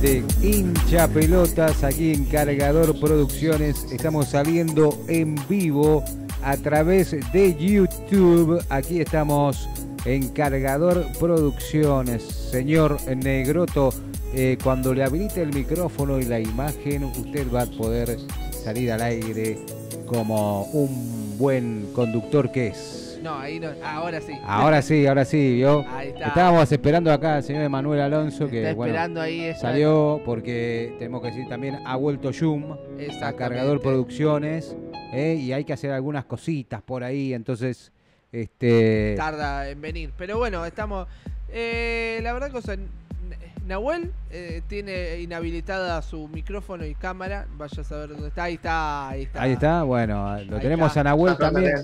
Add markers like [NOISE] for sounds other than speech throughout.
de hincha pelotas aquí en Cargador Producciones. Estamos saliendo en vivo a través de YouTube. Aquí estamos en Cargador Producciones. Señor Negroto, eh, cuando le habilite el micrófono y la imagen, usted va a poder salir al aire como un buen conductor que es. No, ahí no, ahora sí. Ahora sí, ahora sí, vio. [LAUGHS] Ahí está. Estábamos esperando acá al señor Emanuel Alonso que Está bueno, esperando ahí. está- salió porque tenemos que decir también ha vuelto Zoom a. Cargador Producciones eh, y hay que hacer algunas cositas por ahí, entonces este Tarda en venir. Pero bueno, estamos. eh, la verdad, cosa. Nahuel eh, tiene inhabilitada su micrófono y cámara. Vaya a saber dónde está. Ahí está. Ahí está. ahí está, bueno, lo Ahí tenemos está. a Nahuel Está también,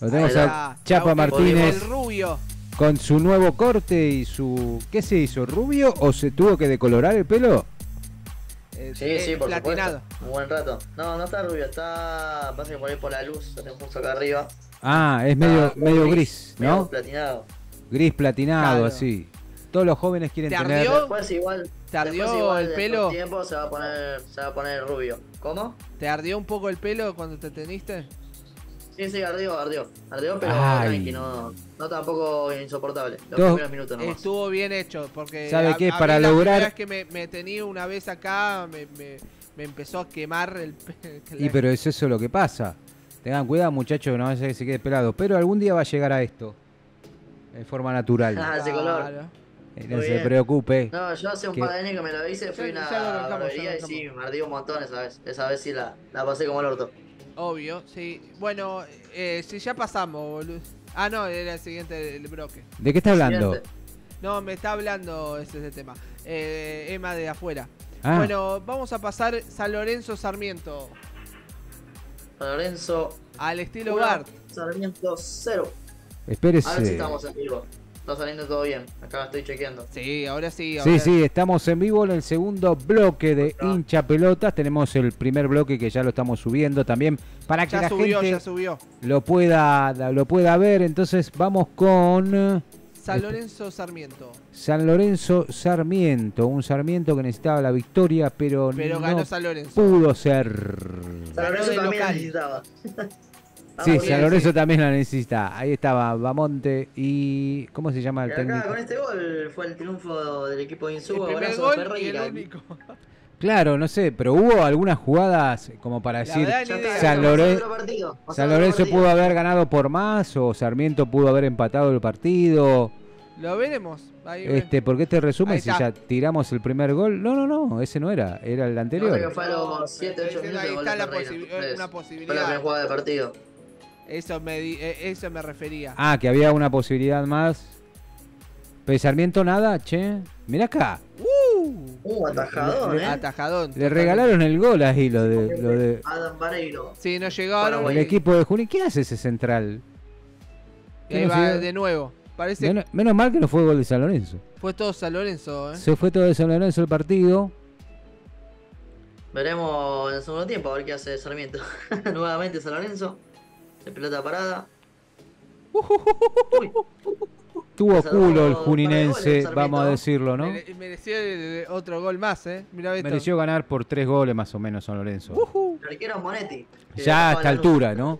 lo tenemos a. Chapa Martínez El rubio. con su nuevo corte y su ¿qué se hizo? ¿Rubio o se tuvo que decolorar el pelo? eh, Sí, eh, sí, por platinado. supuesto. Un buen rato. No, no está rubio, está. Pasa que por ahí por la luz, lo tenemos acá arriba. Ah, es medio Está medio gris, medio ¿no? platinado. Gris platinado Claro. así. Todos los jóvenes quieren ¿Te tener ardió? Después igual. ¿Te después ardió igual el pelo? estos tiempos se va a poner, se va a poner rubio. ¿Cómo? ¿Te ardió un poco el pelo cuando te teniste? Sí, sí, ardió, ardió. Ardió, pero tranqui, no, no tampoco insoportable. Los Dos- primeros minutos nomás. Estuvo bien hecho, porque ¿Sabe a- qué? a mí Para la lograr- primera vez que me, me tenía una vez acá, me, me- me empezó a quemar el pe- [LAUGHS] Y pero es eso lo que pasa. Tengan cuidado, muchachos, que no vaya a que se quede pelado. Pero algún día va a llegar a esto. En forma natural. [LAUGHS] Ah, ese color. No se preocupe. No, yo hace un Que- par de años que me lo hice, fui a Ya- una ya lo arrancamos, ya barbería y sí, me ardió un montón esa vez. Esa vez sí la, la pasé como el orto. Obvio, sí. Bueno, eh, si ya pasamos, boludo. Ah, no, era el siguiente el bloque. ¿De qué está hablando? Siguiente. No, me está hablando ese, ese tema. Eh, Emma de afuera. Ah, Bueno, vamos a pasar San Lorenzo Sarmiento. San Lorenzo, Al estilo Bart. Sarmiento, cero. espérese. A ver si estamos en vivo. Está saliendo todo bien. Acá estoy chequeando. Sí, ahora sí. Sí, ahora- sí, estamos en vivo en el segundo bloque de Ah. hincha pelotas. Tenemos el primer bloque que ya lo estamos subiendo también para que Ya la subió, gente ya subió. lo pueda lo pueda ver. Entonces vamos con eh, San Lorenzo Sarmiento. San Lorenzo Sarmiento, un Sarmiento que necesitaba la victoria, pero, Pero no ganó San Lorenzo. pudo ser. San Lorenzo también local. necesitaba. Sí, San Lorenzo también la necesita. Ahí estaba Bamonte y ¿cómo se llama el acá técnico? con este gol fue el triunfo del equipo de El primer abrazo gol de y el Ferreira. único. Claro, no sé, pero hubo algunas jugadas como para decir verdad. San Loren- San Lorenzo pudo haber ganado por más o Sarmiento pudo haber empatado el partido. Lo veremos. Ahí. Este, porque este resumen Ahí si ya tiramos el primer gol. No, no, no, ese no era, era el No anterior. fue a los 7, 8 Ahí minutos. el gol está de la Ferreira. posibi- Entonces, una Fue la posibilidad. primera jugada del partido. Eso me, di- eh, eso me refería. Ah, que había una posibilidad más. Pero Sarmiento nada, che. Mirá acá, Uh, atajador, Le- eh. Atajadón. le regalaron el gol ahí lo de, lo de Adam Vareiro. Sí, no llegaron. El equipo de Junín. ¿Qué hace ese central? ahí ¿Qué no va de nuevo. Parece Menos, menos mal que no fue gol de San Lorenzo. fue todo San Lorenzo, ¿eh? Se fue todo de San Lorenzo el partido. Veremos en el segundo tiempo a ver qué hace Sarmiento. [LAUGHS] Nuevamente San Lorenzo. De pelota parada. Tuvo culo el juninense, vamos a decirlo, ¿no? Mere- mereció otro gol más, ¿eh? Mereció ganar por tres goles más o menos San Lorenzo. el arquero Monetti. Ya a esta altura, ¿no?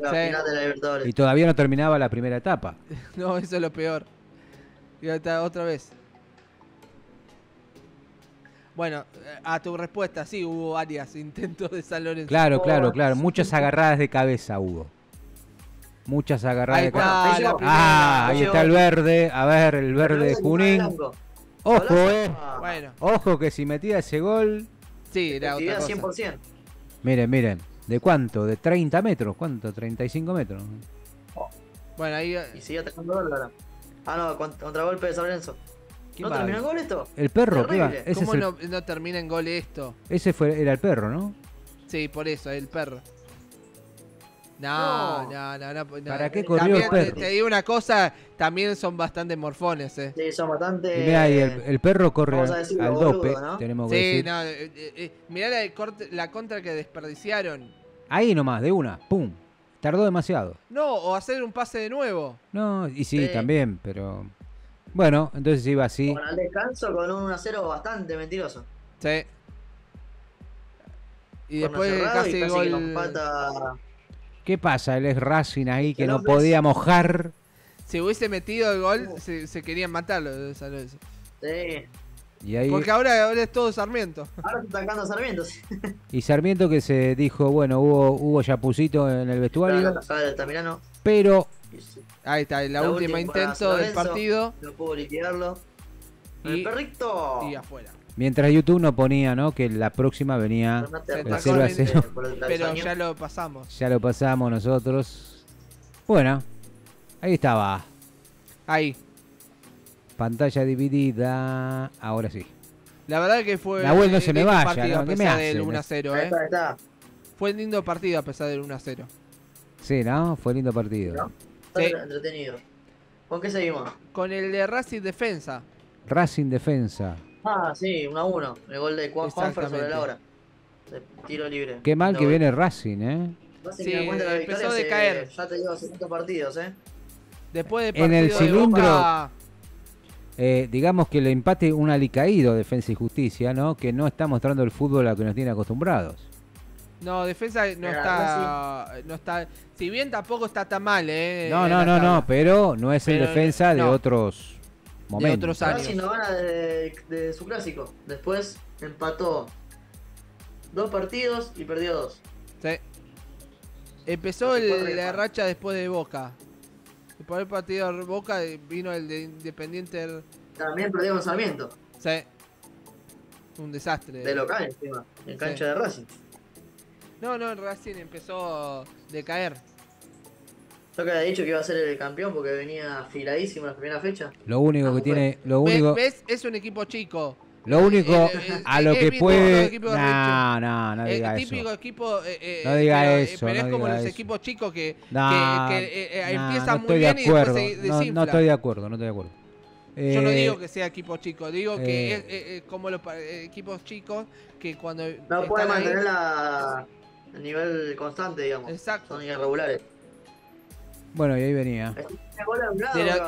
Y todavía no terminaba la primera etapa. No, eso es lo peor. Y ahorita otra vez. Bueno, a tu respuesta, sí, hubo varias intentos de San Lorenzo. Claro, claro, claro. Muchas agarradas de cabeza hubo. Muchas agarradas Ahí de está, Ahí. Ah, ahí está el verde. A ver, el verde de Junín. Ojo, eh. Bueno, Ojo que si metía ese gol. sí, era otra Efectividad cosa. 100%. Miren, miren. ¿De cuánto? ¿De 30 metros? ¿Cuánto? ¿35 metros? Bueno, ahí. eh, Y sigue atacando gol ahora. Ah, no, cont- contragolpe de San Lorenzo. ¿Quién ¿No va? terminó el gol esto? El perro, ¿qué va? ¿Cómo es el- no, no termina en gol esto? ese fue, era el perro, ¿no? Sí, por eso, el perro. No, No. no, no, no. no. ¿Para qué corrió el También, perro? Te, te digo una cosa, también son bastante morfones, eh. Sí, son bastante. Y mirá ahí, el, el perro corre vamos a al, decirlo, al boludo, dope. ¿no? Tenemos que Sí, decir. no, eh, eh, eh, mirá la, corte- la contra que desperdiciaron. Ahí nomás, de una. ¡Pum! Tardó demasiado. No, o hacer un pase de nuevo. No, y sí, Sí. también, pero. Bueno, entonces iba así. Bueno, al descanso con un 1 0 bastante mentiroso. Sí. Y después y casi casi gol. que nos falta ¿Qué pasa? Él es Racing ahí que no es- podía mojar. Si hubiese metido el gol, Uh. se, se querían matarlo de San Lorenzo. Sí. Y ahí Porque ahora, ahora es todo Sarmiento. Ahora se está sacando Sarmiento. [LAUGHS] y Sarmiento que se dijo, bueno, hubo hubo chapucito en el vestuario, pero Ahí está, la, La última intento del partido No pudo liquidarlo. Y- El perrito. y afuera. Mientras YouTube no ponía, ¿no? Que la próxima venía, Remate Se a tacó cero a Racing, cero. eh, por el Pero travesaño. ya lo pasamos. ya lo pasamos nosotros. Bueno, ahí estaba. Ahí. Pantalla dividida. Ahora sí. La verdad que fue. Nahuel, no eh, se me vaya, partido ¿no? a ¿Qué me pesar hace? del 1 a 0, Ahí eh. está, está. Fue lindo partido a pesar del 1 a 0. Sí, ¿no? Fue lindo partido. ¿No? Sí. entretenido. ¿Con qué seguimos? Con el de Racing Defensa. Racing defensa. Ah, sí, 1 a 1. El gol de Juan Juanfer sobre la hora. De tiro libre. Qué mal No, que viene Racing, ¿eh? Racing Sí, que encuentra la empezó hace- decaer. Ya te digo, hace cinco partidos, ¿eh? Después de En el partido de cilindro- Eh, digamos que el empate un alicaído Defensa y Justicia, ¿no? Que no está mostrando el fútbol a que nos tiene acostumbrados. No, defensa no está, no está. Si bien tampoco está tan mal, ¿eh? No, no, no, no, pero no es el defensa de no. Otros momentos. otros años. Racing no gana de, de su clásico. Después empató dos partidos y perdió dos. Sí. Empezó el- la racha después de Boca. Después del partido de Boca vino el de Independiente. También perdió con Sarmiento. Sí. Un desastre. De local encima. En cancha de Racing. No, no, Racing empezó de caer. Yo que había dicho que iba a ser el campeón porque venía afiladísimo en la primera fecha. Lo único que Ah, tiene, lo ¿Ves- único, ¿Ves? Es un equipo chico. lo único Eh, [LAUGHS] eh, a eh, lo que puede, no, no, no Eh, diga típico eso. equipo. eh, eh, No diga pero, eh, eso, Pero no es como los eso. equipos chicos que, No, que, que, eh, eh, no, empiezan no muy estoy bien de y después acuerdo. se no, estoy de acuerdo, no estoy de acuerdo. Yo no Eh, digo que sea equipo chico, digo que eh, es eh, eh, como los eh, equipos chicos que cuando No puede ahí- mantener la, el nivel constante, digamos. Exacto. Son irregulares. Bueno, y ahí venía.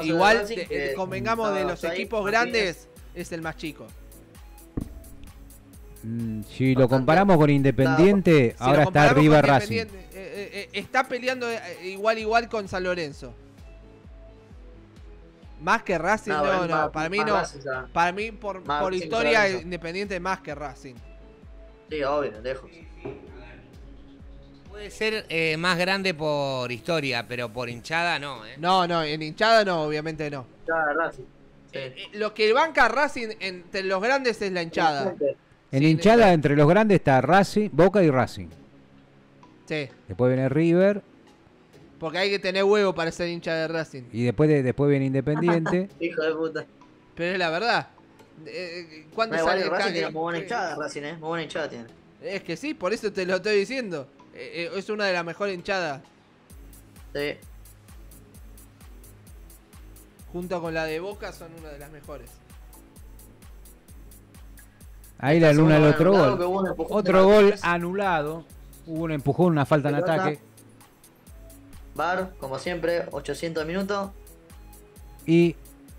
Igual, de- que de- convengamos de los equipos grandes, es el más chico. Mm, si lo comparamos con Independiente, Si ahora lo está comparamos arriba Racing. Independiente, eh, eh, eh, está peleando eh, igual igual con San Lorenzo. Más que Racing, no, no, más- para mí no. Para mí, por, Más por Racing que historia, Lorenzo. Independiente más que Racing. Sí, obvio, lejos. Puede ser eh, más grande por historia, pero por hinchada no, ¿eh? No, no, en hinchada no, obviamente no. Ya, Racing. Sí. Eh, eh, lo que banca Racing entre los grandes es la hinchada. En Sí, hinchada entre los grandes está Racing, Boca y Racing. Sí, Después viene River porque hay que tener huevo para ser hincha de Racing. y después de, después viene Independiente. [LAUGHS] Hijo de puta. Pero es la verdad. Eh, ¿Cuándo No, igual sale el Racing tiene muy buena eh, hinchada, Racing, ¿eh? Muy buena hinchada tiene. Es que sí, por eso te lo estoy diciendo. Eh, eh, es una de las mejores hinchadas. Sí. Junto con la de Boca son una de las mejores. Ahí la luna el Segundo otro gol. Otro gol anulado. Hubo un empujón, una falta en ataque. Bar, como siempre, 800 minutos. Y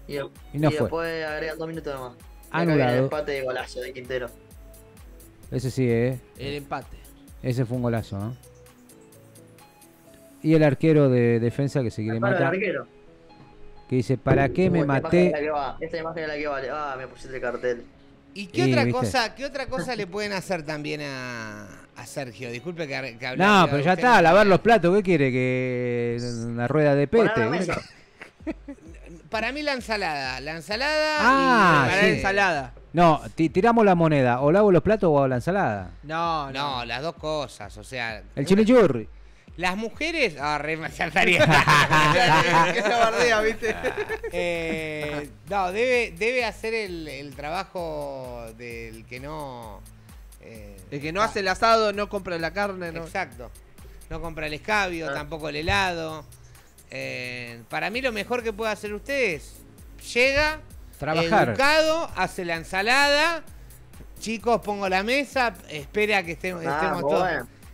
Y, Y no y fue. después agregan dos minutos nomás. Anulado. viene el empate de golazo de Quintero. ese sí, ¿eh? El empate. Ese fue un golazo, ¿no? Y el arquero de defensa que se quiere Para el matar. arquero. Que dice, ¿para qué me Uy, esta imagen es la maté? que va, Esta imagen es la que vale. Ah, me pusiste el cartel. ¿Y qué Y, otra ¿viste? cosa, qué otra cosa le pueden hacer también a, a Sergio? Disculpe que, que hable- No, pero ya está, no- lavar los platos, ¿qué quiere? Que una rueda de pete. Para mí la ensalada, la ensalada Ah, Para sí. la ensalada. No, ti- tiramos la moneda, o lavo los platos o hago la ensalada. No, no. No, las dos cosas, o sea... El chimichurri. Las mujeres... Ah, re me saltaría. [LAUGHS] que se bardea, ¿viste? Eh, no, debe, debe hacer el, el trabajo del que no... eh, El que no hace el asado no compra la carne, ¿no? Exacto. No compra el escabio, Ah. tampoco el helado. Eh, para mí lo mejor que puede hacer usted es llega, Trabajar. educado, hace la ensalada, chicos pongo la mesa, espera que estemos, Ah, estemos todos.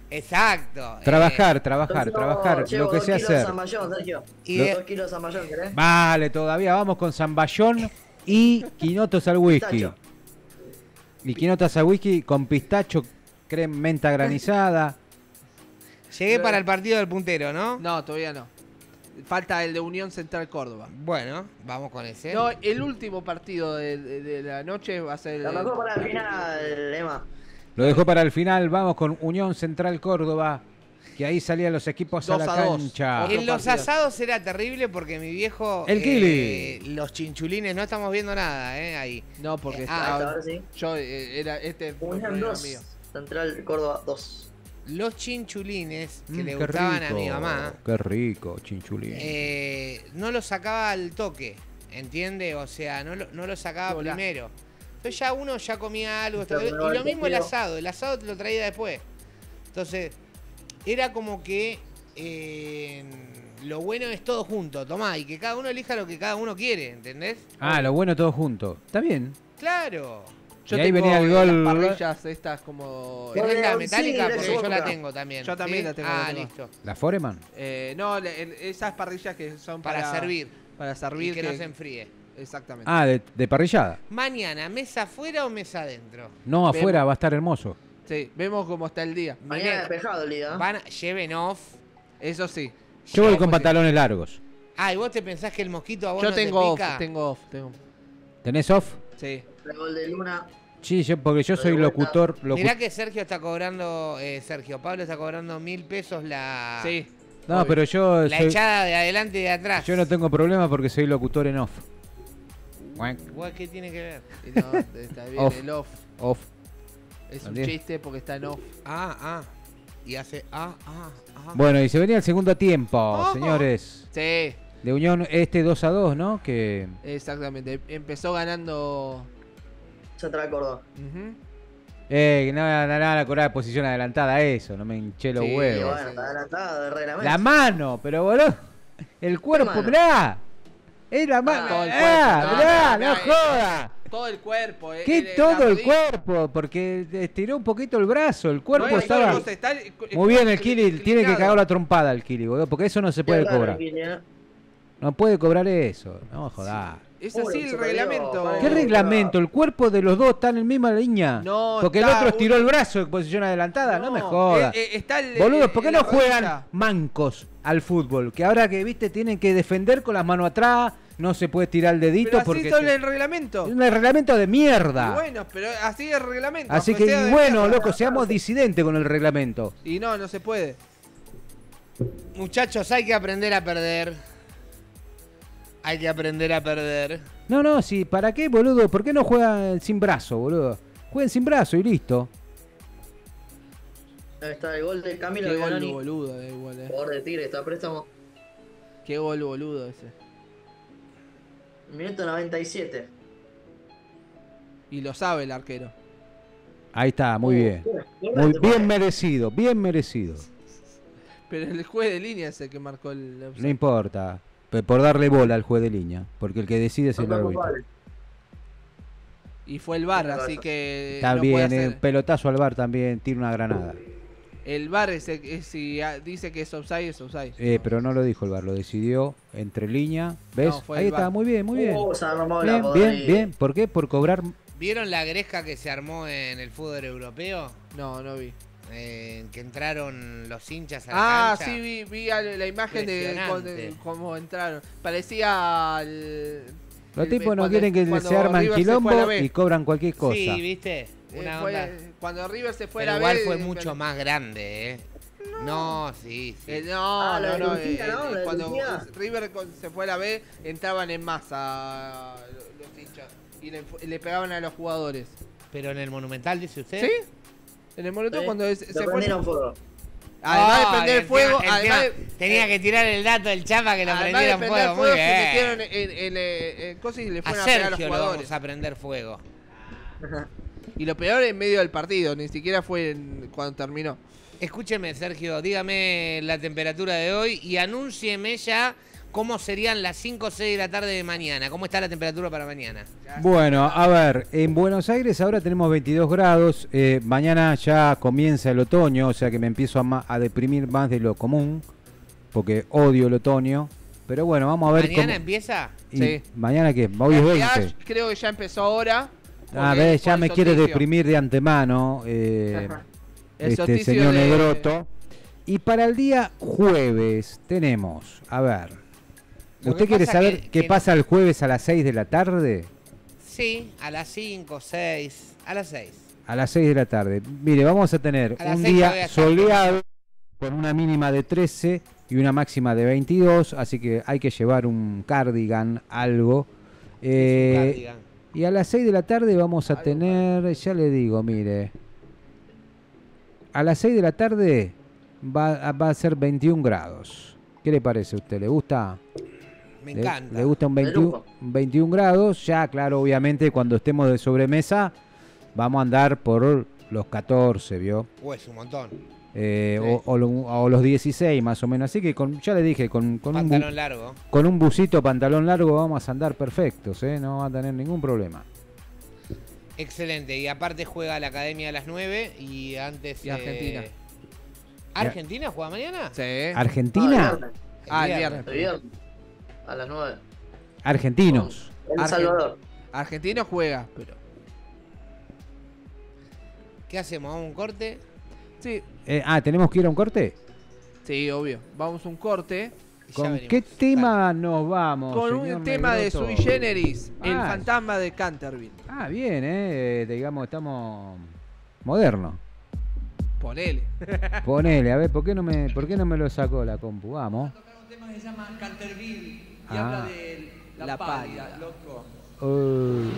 Exacto. eh, Trabajar, trabajar, trabajar, llevo lo que dos sé kilos de hacer. zamballón, Sergio. Y dos kilos de zamballón, ¿querés? Vale, todavía vamos con zamballón y [LAUGHS] quinotos al whisky. Pistacho. Y quinotas a whisky con pistacho, crema menta granizada. Llegué para el partido del puntero, ¿no? No, todavía no. Falta el de Unión Central Córdoba. Bueno, vamos con ese. No, el último partido de, de- de la noche va a ser el, mejor para el final, Emma. Lo dejó para el final. Vamos con Unión Central Córdoba. Que ahí salían los equipos a la a cancha. Otro En los partido. asados era terrible porque mi viejo. El eh, Kili. los chinchulines, no estamos viendo nada, ¿eh? Ahí. No, porque está- ahora sí. yo eh, era este Unión era 2, mío. Central Córdoba 2. Los chinchulines que Mm, le gustaban a mi mamá, Qué rico, chinchulín. eh, no lo sacaba al toque, ¿entiende? O sea, no lo, no lo sacaba Hola. primero. Entonces ya uno ya comía algo. Y lo mismo el asado, el asado te lo traía después. Entonces, era como que eh, lo bueno es todo junto, tomá, y que cada uno elija lo que cada uno quiere, ¿entendés? Ah, lo bueno todo junto. Está bien. Claro. Yo Y ahí tengo venía el eh, gol. las parrillas estas como... Bueno, ¿Tenés la metálica? Porque yo la tengo también. Yo también ¿sí? la tengo, Ah, listo. ¿La Foreman? Eh, no, le- el- esas parrillas que son Para, para, servir. Para Y servir. que, no se enfríe. Exactamente. Ah, de, de parrillada. Mañana, ¿mesa afuera o mesa adentro? No, Vemos. afuera va a estar hermoso. Sí, vemos cómo está el día. Mañana despejado el día. van lleven off. Eso sí. Yo voy con pantalones largos. Ah, ¿y vos te pensás que el mosquito a vos Yo no tengo te off, pica? tengo off, tengo. ¿Tenés off? Sí. Gol de Luna. Sí, yo, porque yo soy locutor. locu- Mirá que Sergio está cobrando, eh, Sergio, Pablo está cobrando mil pesos la, Sí. No, obvio. pero yo, la soy- echada de adelante y de atrás. yo no tengo problema porque soy locutor en off. ¿Qué tiene que ver? [LAUGHS] No, está bien Off. el off. Off. Es un chiste porque está en off. Ah, ah. Y hace ah, ah, ah. Bueno, y se venía el segundo tiempo, señores. Sí, De Unión este 2 a 2, ¿no? Que exactamente. Empezó ganando. Central Córdoba. Ujú. eh, no, no, no, la cobraba de posición adelantada, eso, no me hinché los Sí, huevos. bueno, está adelantado de reglamento. La mano, pero boludo. El cuerpo, mirá. Es la mano. todo el Ah, cuerpo, no, mirá, no, no, no, joda. Todo el cuerpo. eh, ¿Qué eh, la todo el cuerpo? Porque estiró un poquito el brazo, el cuerpo No, estaba... no, está- está- Muy bien, el Kili tiene que cagar la trompada el Kili, boludo, porque eso no se puede cobrar. ¿eh? No puede cobrar eso, no joda. Es así el reglamento. ¿Qué reglamento? El cuerpo de los dos está en la misma línea. No, porque el está otro estiró un- el brazo en posición adelantada, no, me jodas. eh, eh, está el- Boludo, ¿por qué no juegan rodilla. mancos al fútbol? Que ahora que, viste, tienen que defender con las manos atrás, no se puede tirar el dedito Pero así porque... el reglamento. Es un reglamento de Y mierda. bueno, pero así es el reglamento. Así aunque que, sea y de bueno, mierda. loco, seamos disidentes con el reglamento. Y no, no se puede. Muchachos, hay que aprender a perder. Hay que aprender a perder. No, no, sí, ¿para qué, boludo? ¿Por qué no juegan sin brazo, boludo? Jueguen sin brazo y listo. Ahí está el gol de Camilo Qué gol Ganoni. boludo, eh, igual, eh. Jugador de Tigre, está a préstamo. Qué gol boludo ese. Minuto 97. Y lo sabe el arquero. Ahí está, muy Oh, bien. qué Muy bien merecido, bien merecido. Pero el juez de línea es el que marcó el. No importa. Por darle bola al juez de línea. Porque el que decide es el árbitro. Y fue el VAR, Tiene así que. Está no puede bien, hacer. el pelotazo al bar también tira una granada. El VAR es que- si dice que es offside, es offside. Eh, pero no lo dijo el bar, lo decidió entre línea. ¿Ves? No, Ahí está, muy bien, muy bien. La Bien, bien, bien. ¿Por qué? Por cobrar. ¿Vieron la gresca que se armó en el fútbol europeo? No, no vi. Eh, que entraron los hinchas a la Ah, cancha. sí, vi, vi la imagen de, con- cómo entraron. Parecía al. Los el- tipos no cuando- quieren que cuando se arman River se fue a la quilombo B. y cobran cualquier cosa. Sí, ¿viste? Eh, Una fue- onda. cuando River se fue Pero a la igual B, fue eh, mucho pero- más grande, ¿eh? No, sí, sí. Eh, no, Ah, la no, de no. Eh, ¿no? eh, La de cuando. River con- se fue a la B, entraban en masa lo- los hinchas y le, le pegaban a los jugadores. Pero en el Monumental, dice usted. ¿Sí? En el Sí, cuando es- se prendieron fuego. Además de Ah, prender fuego, encima además de, tenía que tirar el dato del chapa que lo además de prendieron prender fuego. fuego, Muy se metieron en, en, eh, en cosas y le A fueron a, pegar a los lo a prender fuego. Y lo peor en medio del partido, ni siquiera fue en- cuando terminó. Escúcheme, Sergio, dígame la temperatura de hoy y anúncieme ya cómo serían las 5 o 6 de la tarde de mañana. ¿Cómo está la temperatura para mañana? Bueno, a ver, en Buenos Aires ahora tenemos 22 grados, eh, mañana ya comienza el otoño, o sea que me empiezo a, deprimir más de lo común, porque odio el otoño, pero bueno, vamos a ver ¿Mañana cómo... empieza? Sí. ¿Mañana qué? Hoy es En realidad, 20. creo que ya empezó ahora, A Porque ver, ya me quiere deprimir de antemano eh, este señor de- Negroto. Y para el día jueves tenemos, a ver, ¿usted quiere saber que- qué que- pasa el jueves a las 6 de la tarde? Sí, a las 5, 6, a las 6. A las 6 de la tarde. Mire, vamos a tener A un día soleado con una mínima de 13 y una máxima de 22, así que hay que llevar un cardigan, algo. Eh, y a las 6 de la tarde vamos a Algo tener, ya le digo, mire, a las 6 de la tarde va, a- va a ser 21 grados. ¿Qué le parece a usted? ¿Le gusta? Me ¿Le- encanta. ¿Le gusta un De 21, lujo. 21 grados? Ya, claro, obviamente cuando estemos de sobremesa vamos a andar por los 14, ¿vio? Uh, es un montón. Eh, Sí. o, o lo- o los 16 más o menos. Así que con, ya le dije, con, con, un, bu- Pantalón largo. con un busito, pantalón largo vamos a andar perfectos, ¿eh? no va a tener ningún problema. Excelente. Y aparte juega la academia a las 9 y antes. Y Argentina. eh, ¿Argentina juega mañana? Sí. ¿Argentina? Ah, el viernes, Ah, el El viernes. el viernes, a las 9. Argentinos. El Argen- Salvador. Argentino juega, pero. ¿Qué hacemos? ¿Vamos a un corte? Sí, Eh, ah, ¿tenemos que ir a un corte? sí, obvio. Vamos a un corte ¿Con qué Dale. tema nos vamos? con señor un tema de? Sui Generis, el Ah. fantasma de Canterville. Ah, bien, eh, digamos, estamos modernos. Ponele. [LAUGHS] Ponele, a ver, ¿por qué no me, por qué no me lo sacó la compu? Vamos. Un tema que se llama Canterville y Ah. habla de la, La pálida, loco. Uy.